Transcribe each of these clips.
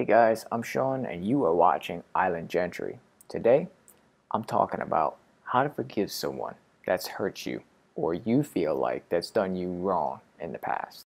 Hey guys, I'm Sean and you are watching Island Gentry. Today, I'm talking about how to forgive someone that's hurt you or you feel like that's done you wrong in the past.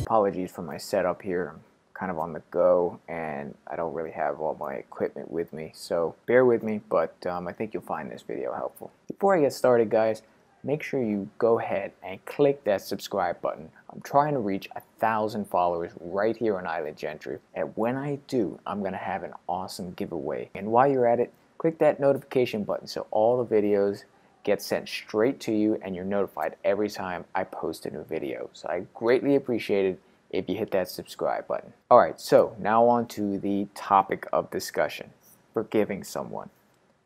Apologies for my setup here. I'm kind of on the go and I don't really have all my equipment with me, so bear with me, but um, I think you'll find this video helpful. Before I get started, guys, make sure you go ahead and click that subscribe button. I'm trying to reach a thousand followers right here on Island Gentry. And when I do, I'm to have an awesome giveaway. And while you're at it, click that notification button so all the videos get sent straight to you and you're notified every time I post a new video. So I greatly appreciate it if you hit that subscribe button. Alright, so now on to the topic of discussion, forgiving someone.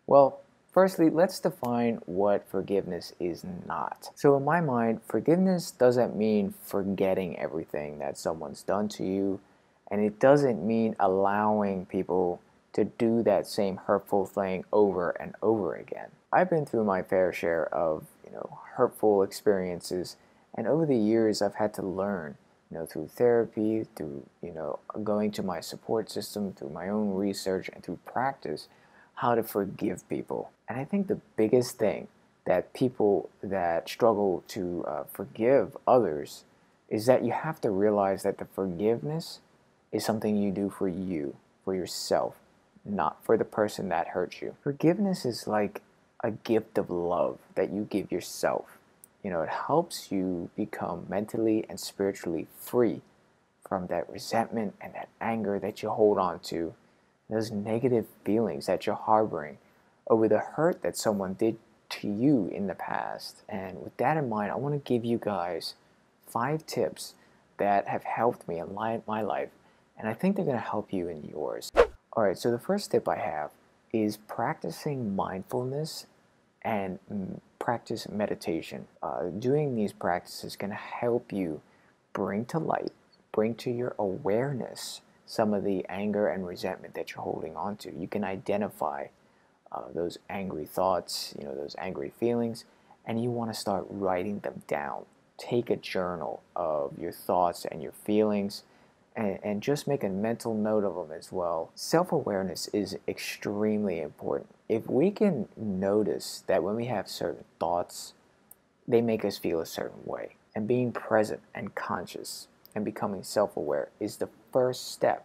Well, Firstly, let's define what forgiveness is not. So in my mind, forgiveness doesn't mean forgetting everything that someone's done to you, and it doesn't mean allowing people to do that same hurtful thing over and over again. I've been through my fair share of, you know, hurtful experiences, and over the years I've had to learn, you know, through therapy, through, you know, going to my support system, through my own research and through practice how to forgive people. And I think the biggest thing that people that struggle to uh, forgive others is that you have to realize that the forgiveness is something you do for you, for yourself, not for the person that hurt you. Forgiveness is like a gift of love that you give yourself. You know, it helps you become mentally and spiritually free from that resentment and that anger that you hold on to those negative feelings that you're harboring over the hurt that someone did to you in the past. And with that in mind, I want to give you guys five tips that have helped me in my life, and I think they're going to help you in yours. All right, so the first tip I have is practicing mindfulness and practice meditation. Uh, doing these practices can help you bring to light, bring to your awareness some of the anger and resentment that you're holding on to. You can identify uh, those angry thoughts, you know, those angry feelings, and you want to start writing them down. Take a journal of your thoughts and your feelings and, and just make a mental note of them as well. Self awareness is extremely important. If we can notice that when we have certain thoughts, they make us feel a certain way, and being present and conscious and becoming self aware is the first step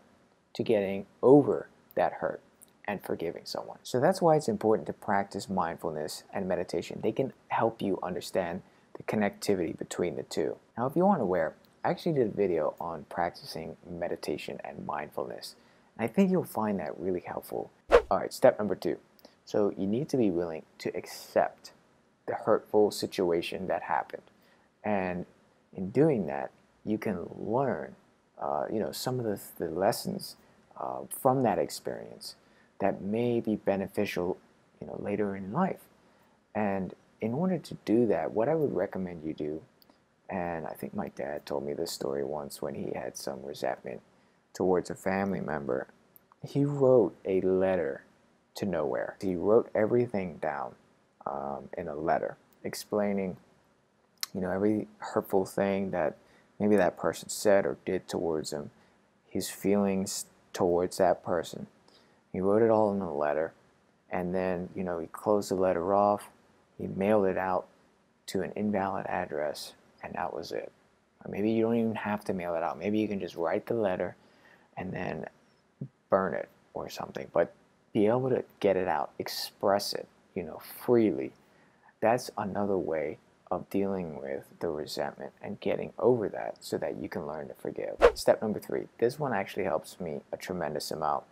to getting over that hurt and forgiving someone. So that's why it's important to practice mindfulness and meditation. They can help you understand the connectivity between the two. Now, if you aren't aware, I actually did a video on practicing meditation and mindfulness. And I think you'll find that really helpful. All right, step number two. So you need to be willing to accept the hurtful situation that happened. And in doing that, you can learn, uh, you know, some of the, the lessons uh, from that experience that may be beneficial, you know, later in life. And in order to do that, what I would recommend you do, and I think my dad told me this story once when he had some resentment towards a family member, he wrote a letter to nowhere. He wrote everything down um, in a letter explaining, you know, every hurtful thing that maybe that person said or did towards him, his feelings towards that person. He wrote it all in a letter, and then, you know, he closed the letter off, he mailed it out to an invalid address, and that was it. Or maybe you don't even have to mail it out. Maybe you can just write the letter and then burn it or something. But be able to get it out, express it, you know, freely. That's another way of dealing with the resentment and getting over that so that you can learn to forgive. Step number three, this one actually helps me a tremendous amount,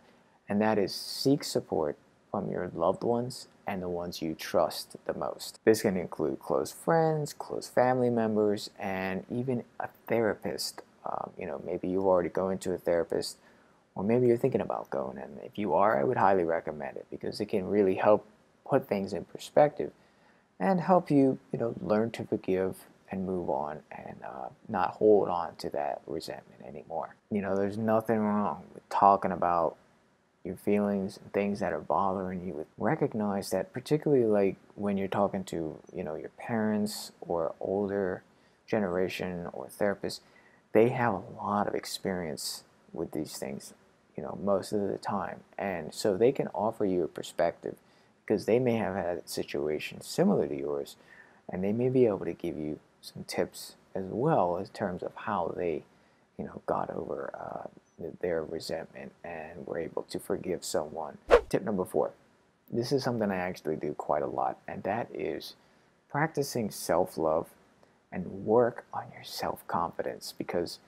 and that is seek support from your loved ones and the ones you trust the most. This can include close friends, close family members, and even a therapist. Um, you know, maybe you're already going to a therapist, or maybe you're thinking about going, and if you are, I would highly recommend it because it can really help put things in perspective and help you, you know, learn to forgive and move on and uh, not hold on to that resentment anymore. You know, there's nothing wrong with talking about your feelings and things that are bothering you. Recognize that, particularly like when you're talking to, you know, your parents or older generation or therapists, they have a lot of experience with these things, you know, most of the time. And so they can offer you a perspective because they may have had situations similar to yours and they may be able to give you some tips as well in terms of how they, you know, got over uh, their resentment and were able to forgive someone. Tip number four. This is something I actually do quite a lot, and that is practicing self-love and work on your self-confidence because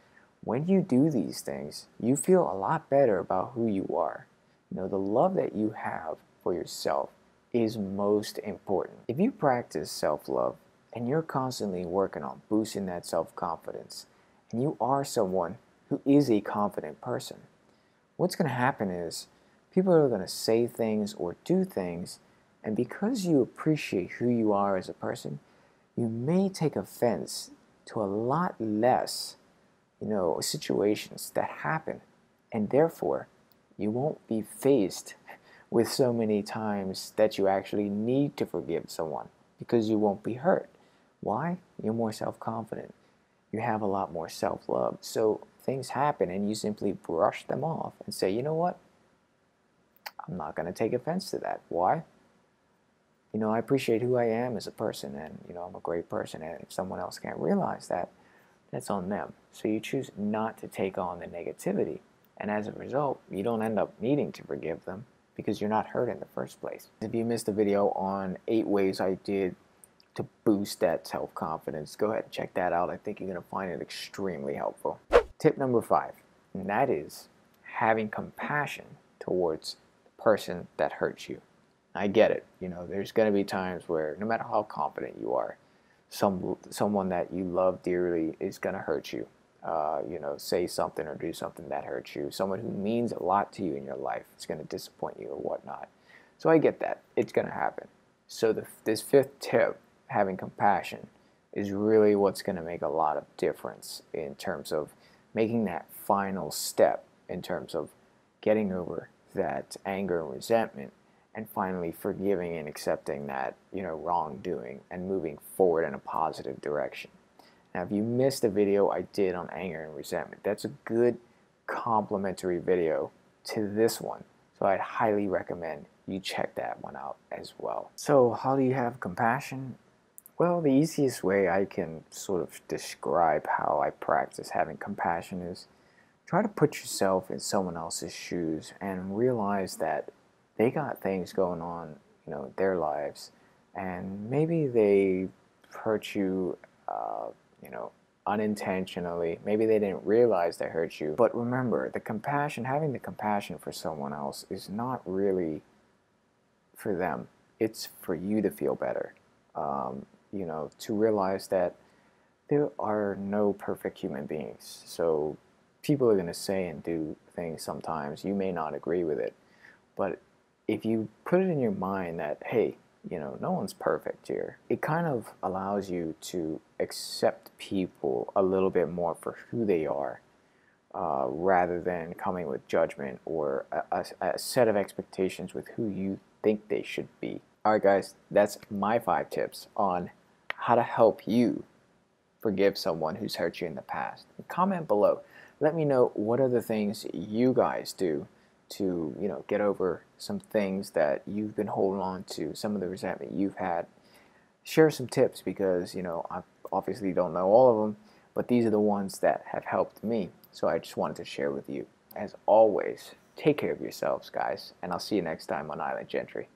when you do these things, you feel a lot better about who you are. You know, the love that you have for yourself is most important. If you practice self-love and you're constantly working on boosting that self-confidence and you are someone who is a confident person, what's going to happen is people are going to say things or do things and because you appreciate who you are as a person, you may take offense to a lot less, you know, situations that happen. And therefore, you won't be faced with so many times that you actually need to forgive someone because you won't be hurt. Why? You're more self-confident. You have a lot more self-love. So things happen and you simply brush them off and say, you know what? I'm not going to take offense to that. Why? you know, I appreciate who I am as a person and, you know, I'm a great person. And if someone else can't realize that, that's on them. So you choose not to take on the negativity. And as a result, you don't end up needing to forgive them because you're not hurt in the first place. If you missed the video on eight ways I did to boost that self-confidence, go ahead and check that out. I think you're going to find it extremely helpful. Tip number five, and that is having compassion towards the person that hurts you. I get it. You know, there's going to be times where no matter how confident you are, some someone that you love dearly is going to hurt you. Uh, you know, say something or do something that hurts you. Someone who means a lot to you in your life is going to disappoint you or whatnot. So I get that. It's going to happen. So the, this fifth tip, having compassion, is really what's going to make a lot of difference in terms of making that final step in terms of getting over that anger and resentment and finally forgiving and accepting that you know wrongdoing and moving forward in a positive direction. Now, if you missed a video I did on anger and resentment, that's a good complementary video to this one. So I'd highly recommend you check that one out as well. So how do you have compassion? Well, the easiest way I can sort of describe how I practice having compassion is try to put yourself in someone else's shoes and realize that they got things going on, you know, their lives, and maybe they hurt you, uh, you know, unintentionally. Maybe they didn't realize they hurt you. But remember, the compassion, having the compassion for someone else is not really for them. It's for you to feel better. Um, you know, to realize that there are no perfect human beings. So people are going to say and do things sometimes. You may not agree with it, but if you put it in your mind that, hey, you know, no one's perfect here, it kind of allows you to accept people a little bit more for who they are uh, rather than coming with judgment or a, a, a set of expectations with who you think they should be. Alright guys, that's my five tips on how to help you forgive someone who's hurt you in the past. Comment below. Let me know what are the things you guys do to you know get over some things that you've been holding on to, some of the resentment you've had. Share some tips because you know I obviously don't know all of them, but these are the ones that have helped me. So I just wanted to share with you. As always, take care of yourselves, guys, and I'll see you next time on Island Gentry.